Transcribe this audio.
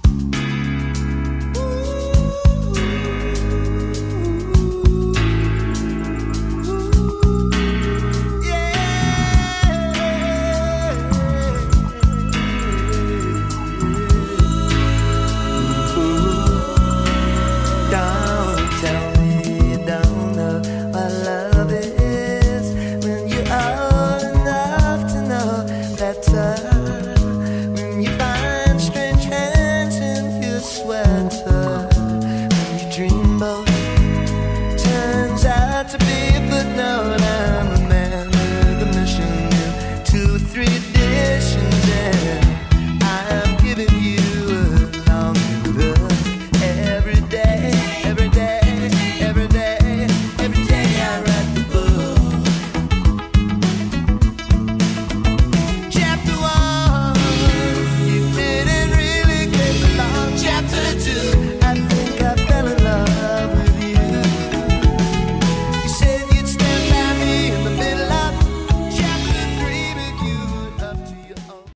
Thank winter when you dreamboat turns out to be